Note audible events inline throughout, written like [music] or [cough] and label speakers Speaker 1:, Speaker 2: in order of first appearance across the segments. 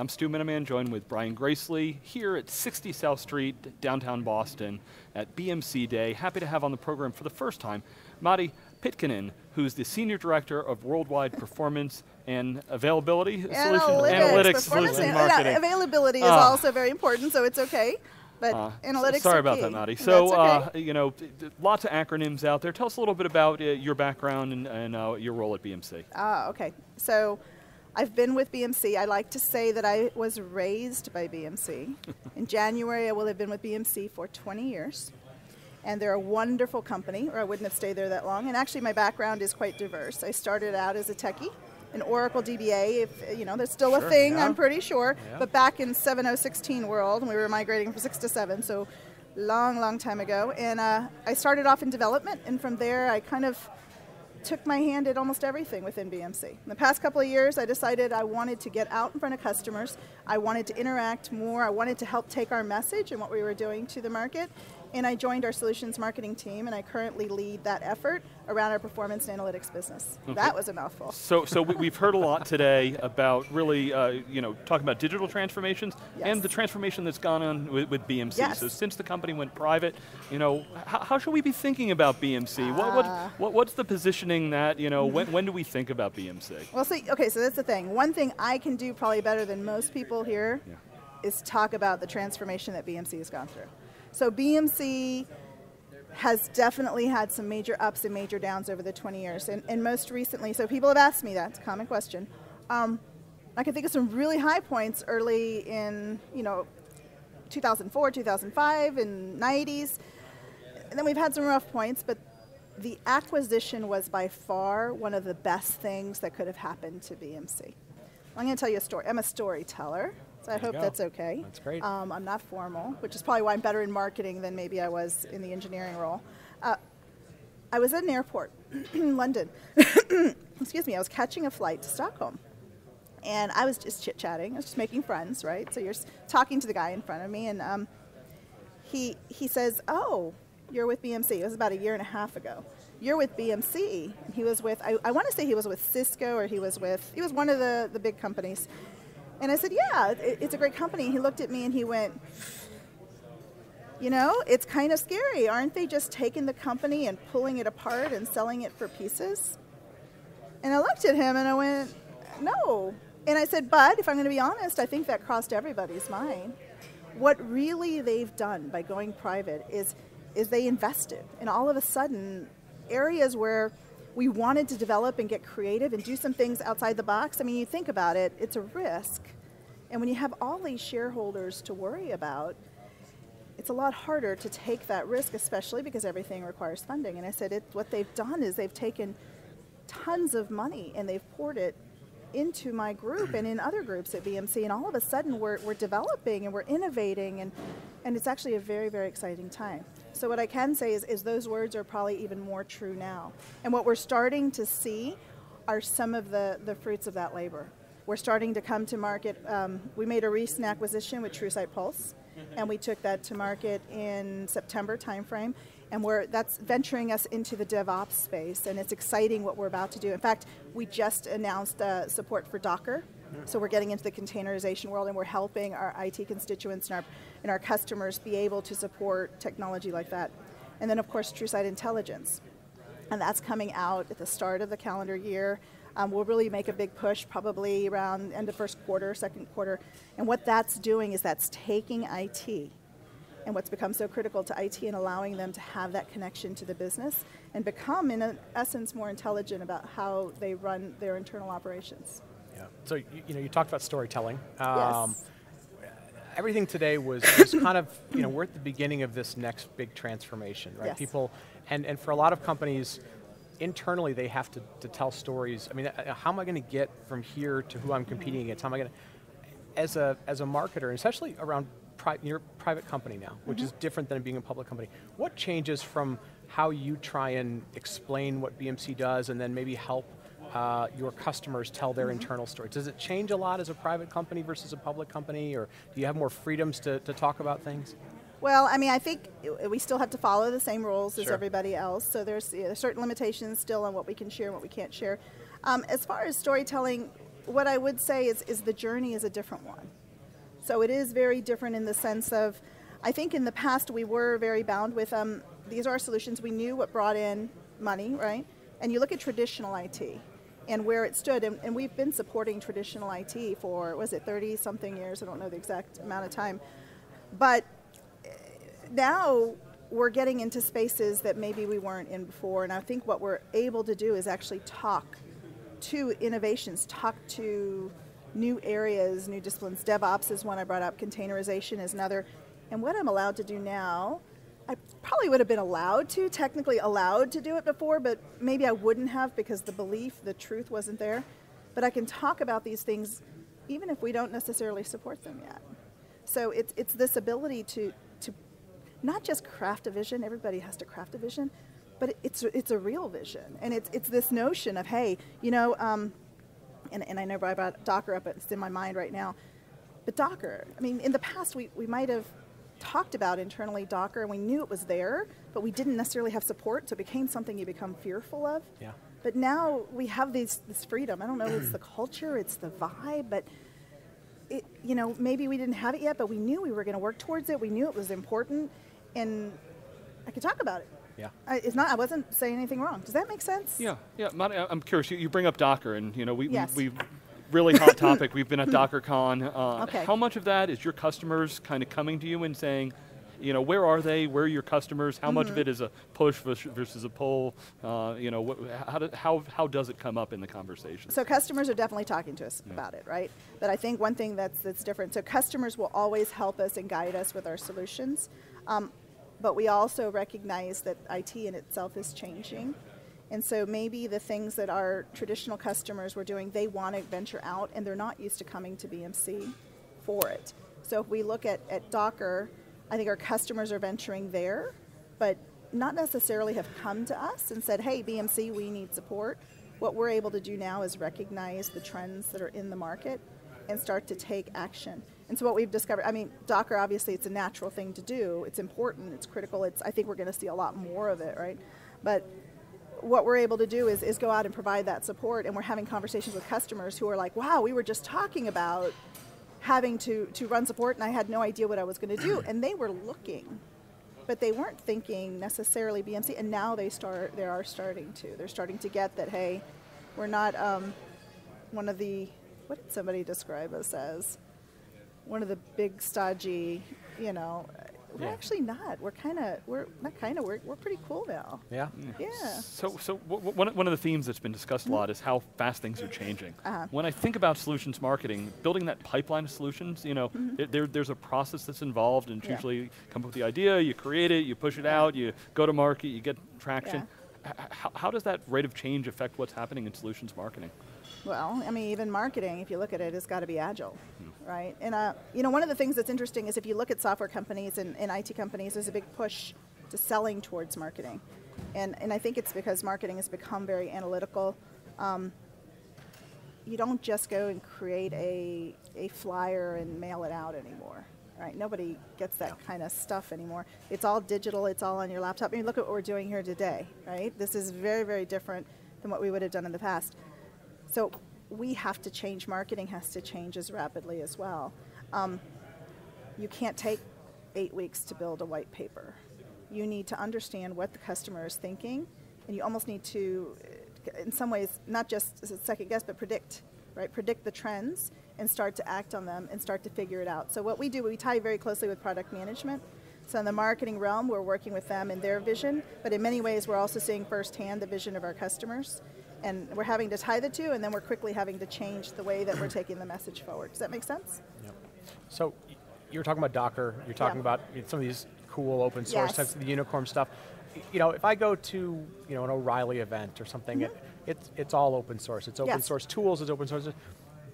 Speaker 1: I'm Stu Miniman, joined with Brian Gracely here at 60 South Street, downtown Boston, at BMC Day. Happy to have on the program for the first time Mati Pitkanen, who's the Senior Director of Worldwide Performance and Availability
Speaker 2: Analytics,
Speaker 1: Analytics Solution
Speaker 2: and,
Speaker 1: Marketing.
Speaker 2: Yeah, availability is uh, also very important, so it's okay. But uh, analytics.
Speaker 1: Sorry
Speaker 2: about
Speaker 1: key. that, Mati. So, okay. uh, you know, lots of acronyms out there. Tell us a little bit about uh, your background and, and uh, your role at BMC.
Speaker 2: Ah, okay. So, I've been with BMC. I like to say that I was raised by BMC. [laughs] In January, I will have been with BMC for 20 years. And they're a wonderful company, or I wouldn't have stayed there that long. And actually, my background is quite diverse. I started out as a techie an Oracle DBA. If you know, there's still sure, a thing, yeah. I'm pretty sure. Yeah. But back in 7016 world, we were migrating from six to seven, so long, long time ago. And uh, I started off in development, and from there, I kind of took my hand at almost everything within BMC. In the past couple of years, I decided I wanted to get out in front of customers. I wanted to interact more. I wanted to help take our message and what we were doing to the market and I joined our solutions marketing team, and I currently lead that effort around our performance and analytics business. Okay. That was a mouthful.
Speaker 1: So, so we've heard a lot [laughs] today about really, uh, you know, talking about digital transformations yes. and the transformation that's gone on with, with BMC.
Speaker 2: Yes.
Speaker 1: So since the company went private, you know, how, how should we be thinking about BMC? Uh, what, what, ah. what, what's the positioning that, you know, when, when do we think about BMC?
Speaker 2: Well, see, okay, so that's the thing. One thing I can do probably better than most people here yeah. is talk about the transformation that BMC has gone through. So BMC has definitely had some major ups and major downs over the 20 years. And, and most recently, so people have asked me that, it's a common question. Um, I can think of some really high points early in, you know, 2004, 2005, and 90s. And then we've had some rough points, but the acquisition was by far one of the best things that could have happened to BMC. I'm going to tell you a story. I'm a storyteller. So I hope that's okay.
Speaker 3: That's great.
Speaker 2: Um, I'm not formal, which is probably why I'm better in marketing than maybe I was in the engineering role. Uh, I was at an airport [clears throat] in London. [coughs] Excuse me, I was catching a flight to Stockholm. And I was just chit chatting, I was just making friends, right? So you're talking to the guy in front of me, and um, he, he says, Oh, you're with BMC. It was about a year and a half ago. You're with BMC. And he was with, I, I want to say he was with Cisco or he was with, he was one of the, the big companies. And I said, yeah, it's a great company. He looked at me and he went, you know, it's kind of scary. Aren't they just taking the company and pulling it apart and selling it for pieces? And I looked at him and I went, no. And I said, but if I'm going to be honest, I think that crossed everybody's mind. What really they've done by going private is, is they invested. And all of a sudden, areas where we wanted to develop and get creative and do some things outside the box. I mean, you think about it, it's a risk. And when you have all these shareholders to worry about, it's a lot harder to take that risk, especially because everything requires funding. And I said, it, what they've done is they've taken tons of money and they've poured it into my group and in other groups at BMC, and all of a sudden we're, we're developing and we're innovating, and, and it's actually a very, very exciting time. So what I can say is, is those words are probably even more true now. And what we're starting to see are some of the, the fruits of that labor. We're starting to come to market. Um, we made a recent acquisition with TrueSight Pulse, and we took that to market in September timeframe. And we're, that's venturing us into the DevOps space, and it's exciting what we're about to do. In fact, we just announced uh, support for Docker, so we're getting into the containerization world and we're helping our IT constituents and our, and our customers be able to support technology like that. And then of course TrueSight Intelligence. And that's coming out at the start of the calendar year. Um, we'll really make a big push probably around end of first quarter, second quarter. And what that's doing is that's taking IT and what's become so critical to IT and allowing them to have that connection to the business and become, in essence, more intelligent about how they run their internal operations.
Speaker 3: Yeah. So you, you know, you talked about storytelling.
Speaker 2: Um, yes.
Speaker 3: Everything today was, was kind of, you know, we're at the beginning of this next big transformation, right?
Speaker 2: Yes.
Speaker 3: People, and, and for a lot of companies, internally they have to, to tell stories. I mean, uh, how am I going to get from here to who I'm competing against? How am I going to, as a, as a marketer, especially around pri your private company now, which mm -hmm. is different than being a public company, what changes from how you try and explain what BMC does and then maybe help uh, your customers tell their mm -hmm. internal stories? Does it change a lot as a private company versus a public company, or do you have more freedoms to, to talk about things?
Speaker 2: Well, I mean, I think we still have to follow the same rules
Speaker 3: sure.
Speaker 2: as everybody else, so there's you know, certain limitations still on what we can share and what we can't share. Um, as far as storytelling, what I would say is, is the journey is a different one. So it is very different in the sense of, I think in the past we were very bound with um, these are our solutions. We knew what brought in money, right? And you look at traditional IT and where it stood, and, and we've been supporting traditional IT for, was it 30 something years? I don't know the exact amount of time. But eh, now we're getting into spaces that maybe we weren't in before. And I think what we're able to do is actually talk to innovations, talk to new areas, new disciplines. DevOps is one I brought up, containerization is another. And what I'm allowed to do now, I probably would have been allowed to, technically allowed to do it before, but maybe I wouldn't have because the belief, the truth wasn't there. But I can talk about these things even if we don't necessarily support them yet. So it's, it's this ability to, to not just craft a vision, everybody has to craft a vision, but it's, it's a real vision. And it's, it's this notion of, hey, you know, um, and, and I know I brought Docker up, it's in my mind right now. But Docker, I mean, in the past we, we might have talked about internally Docker and we knew it was there, but we didn't necessarily have support, so it became something you become fearful of.
Speaker 3: Yeah.
Speaker 2: But now we have these, this freedom. I don't know, it's the culture, it's the vibe, but it, you know, maybe we didn't have it yet, but we knew we were going to work towards it. We knew it was important, and I could talk about it.
Speaker 3: Yeah.
Speaker 2: I, it's not. I wasn't saying anything wrong. Does that make sense?
Speaker 1: Yeah, yeah. Monty, I'm curious. You, you bring up Docker, and you know we
Speaker 2: Yes.
Speaker 1: we, we really hot topic. We've been at [laughs] DockerCon. Uh,
Speaker 2: Okay.
Speaker 1: How much of that is your customers kind of coming to you and saying, you know, where are they? Where are your customers? How much of
Speaker 2: Mm-hmm.
Speaker 1: it is a push versus a pull? Uh, you know, how, do, how how does it come up in the conversation?
Speaker 2: So customers are definitely talking to us about it, right? But I think one thing that's that's different. So customers will always help us and guide us with our solutions, um, but we also recognize that IT in itself is changing, and so maybe the things that our traditional customers were doing, they want to venture out, and they're not used to coming to BMC for it. So if we look at, at Docker, I think our customers are venturing there, but not necessarily have come to us and said, hey, BMC, we need support. What we're able to do now is recognize the trends that are in the market and start to take action. And so what we've discovered, I mean, Docker obviously it's a natural thing to do. It's important, it's critical. It's I think we're going to see a lot more of it, right? But what we're able to do is, is go out and provide that support and we're having conversations with customers who are like, wow, we were just talking about having to, to run support and I had no idea what I was going to do. [clears throat] And they were looking, but they weren't thinking necessarily BMC. And now they start, they are starting to. They're starting to get that, hey, we're not um, one of the, what did somebody describe us as? One of the big stodgy, you know, we're
Speaker 3: Yeah.
Speaker 2: actually not. We're kind of, we're not kind of, we're, we're pretty cool now.
Speaker 3: Yeah. Mm-hmm.
Speaker 2: Yeah.
Speaker 1: So, so w- w- one, one of the themes that's been discussed a mm-hmm. lot is how fast things are changing.
Speaker 2: Uh-huh.
Speaker 1: When I think about solutions marketing, building that pipeline of solutions, you know, mm-hmm. there- there, there's a process that's involved, and it's
Speaker 2: Yeah.
Speaker 1: usually come up with the idea, you create it, you push it out, you go to market, you get traction. H- How, how does that rate of change affect what's happening in solutions marketing?
Speaker 2: Well, I mean, even marketing, if you look at it, has got to be agile, hmm. Right? And uh, you know, one of the things that's interesting is if you look at software companies and, and IT companies, there's a big push to selling towards marketing, and and I think it's because marketing has become very analytical. Um, you don't just go and create a a flyer and mail it out anymore. Right? Nobody gets that kind of stuff anymore. It's all digital. It's all on your laptop. I mean, look at what we're doing here today. Right? This is very, very different than what we would have done in the past. So we have to change. Marketing has to change as rapidly as well. Um, you can't take eight weeks to build a white paper. You need to understand what the customer is thinking, and you almost need to, uh, in some ways, not just second guess, but predict, right? Predict the trends and start to act on them and start to figure it out. So what we do, we tie very closely with product management. So in the marketing realm, we're working with them and their vision, but in many ways, we're also seeing firsthand the vision of our customers. And we're having to tie the two, and then we're quickly having to change the way that we're taking the message forward. Does that make sense?
Speaker 3: Yep. So you're talking about Docker. You're talking
Speaker 2: Yeah.
Speaker 3: about you know, some of these cool open source
Speaker 2: Yes.
Speaker 3: types of the unicorn stuff. You know, if I go to you know an O'Reilly event or something, it, it's it's all open source. It's open
Speaker 2: Mm-hmm. Yes.
Speaker 3: source tools. It's open source.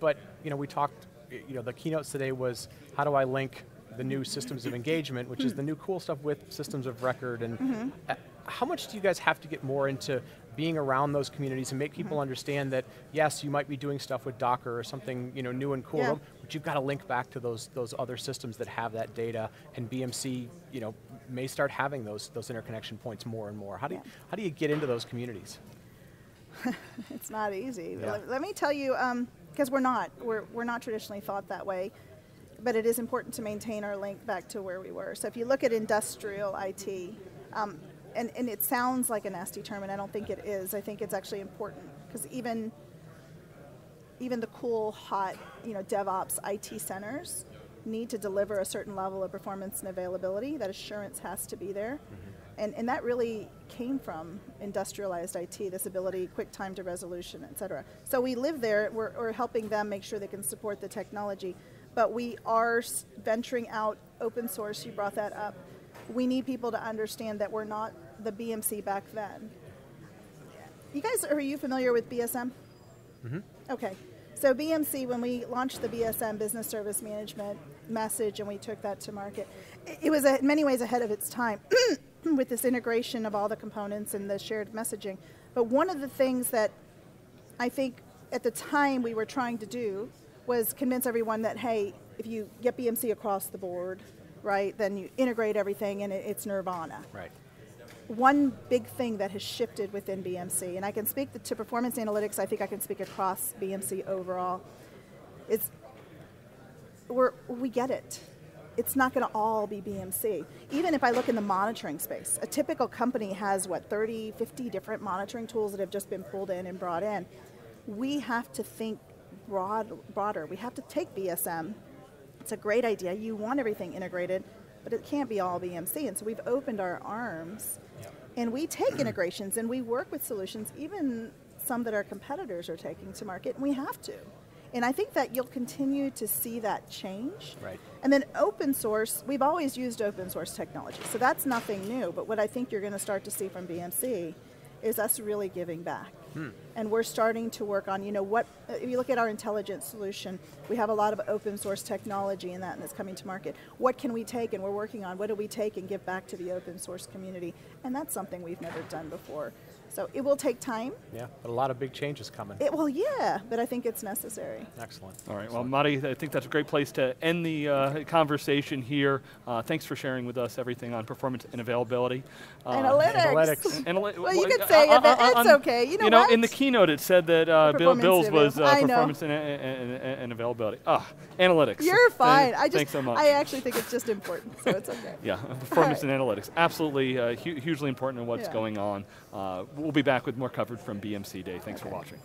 Speaker 3: But you know, we talked. You know, the keynotes today was how do I link the new systems of engagement, which is the new cool stuff with systems of record, and
Speaker 2: Mm-hmm.
Speaker 3: uh, how much do you guys have to get more into being around those communities and make people
Speaker 2: Mm-hmm.
Speaker 3: understand that yes, you might be doing stuff with Docker or something you know new and cool,
Speaker 2: Yeah.
Speaker 3: but you've got to link back to those those other systems that have that data, and BMC, you know, may start having those those interconnection points more and more. How do you, how do you get into those communities? [laughs]
Speaker 2: It's not easy.
Speaker 3: Yeah.
Speaker 2: Let, let me tell you, um, because we're not. We're, we're not traditionally thought that way. But it is important to maintain our link back to where we were. So if you look at industrial IT, um, and, and it sounds like a nasty term, and I don't think it is. I think it's actually important because even even the cool, hot, you know, DevOps IT centers need to deliver a certain level of performance and availability. That assurance has to be there. Mm-hmm. And, and that really came from industrialized IT, this ability, quick time to resolution, et cetera. So we live there, we're, we're helping them make sure they can support the technology. But we are venturing out open source, you brought that up. We need people to understand that we're not the BMC back then. You guys, are you familiar with BSM? Mm-hmm. Okay. So BMC, when we launched the BSM Business Service Management message and we took that to market, it was in many ways ahead of its time [clears throat] with this integration of all the components and the shared messaging. But one of the things that I think at the time we were trying to do was convince everyone that, hey, if you get BMC across the board, right, then you integrate everything and it's nirvana.
Speaker 3: Right
Speaker 2: one big thing that has shifted within BMC, and I can speak to performance analytics, I think I can speak across BMC overall, is we're, we get it. It's not going to all be BMC. Even if I look in the monitoring space, a typical company has, what, 30, 50 different monitoring tools that have just been pulled in and brought in. We have to think broad, broader. We have to take BSM. It's a great idea. You want everything integrated, but it can't be all BMC. And so we've opened our arms and we take integrations and we work with solutions, even some that our competitors are taking to market, and we have to. And I think that you'll continue to see that change.
Speaker 3: Right.
Speaker 2: And then open source, we've always used open source technology, so that's nothing new. But what I think you're going to start to see from BMC is us really giving back. Hmm. And we're starting to work on, you know, what, if you look at our intelligence solution, we have a lot of open source technology in that and it's coming to market. What can we take and we're working on, what do we take and give back to the open source community? And that's something we've never done before. So it will take time.
Speaker 3: Yeah, but a lot of big changes coming.
Speaker 2: It, well, yeah, but I think it's necessary.
Speaker 3: Excellent.
Speaker 1: All right,
Speaker 3: Excellent.
Speaker 1: well, Mari, I think that's a great place to end the uh, conversation here. Uh, thanks for sharing with us everything on performance and availability.
Speaker 2: Uh, analytics.
Speaker 3: analytics.
Speaker 2: well, you could say uh, it, it's okay. You know,
Speaker 1: you know
Speaker 2: what?
Speaker 1: in the keynote it said that uh, Bill, Bill's was uh, performance and, and, and, and, availability. Ah, analytics.
Speaker 2: You're fine. I just,
Speaker 1: thanks so much.
Speaker 2: I actually think it's just important, so it's okay. [laughs]
Speaker 1: yeah, performance right. and analytics. Absolutely hu hugely important in what's yeah. going on. we'll be back with more coverage from BMC Day. Thanks okay. for watching.